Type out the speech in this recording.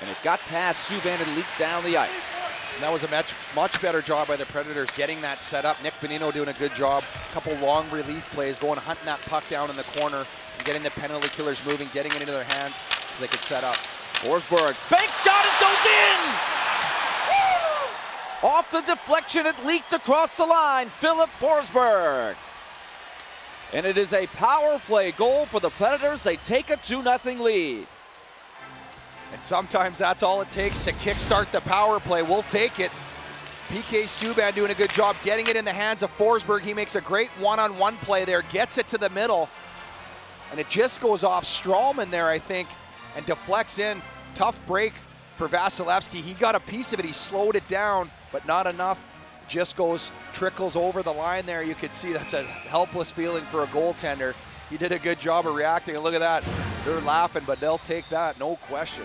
And it got past Subban and leaked down the ice. And that was a much, much better job by the Predators getting that set up. Nick Bonino doing a good job. A couple long relief plays, going hunting that puck down in the corner and getting the penalty killers moving, getting it into their hands so they could set up. Forsberg, bank shot, it goes in! Off the deflection, it leaked across the line. Filip Forsberg. And it is a power play goal for the Predators. They take a 2 0 lead. And sometimes that's all it takes to kickstart the power play. We'll take it. PK Subban doing a good job getting it in the hands of Forsberg. He makes a great one-on-one play there, gets it to the middle, and it just goes off Stralman there, I think, and deflects in. Tough break for Vasilevskiy. He got a piece of it. He slowed it down, but not enough. Just goes, trickles over the line there. You could see that's a helpless feeling for a goaltender. He did a good job of reacting. Look at that. They're laughing, but they'll take that, no question.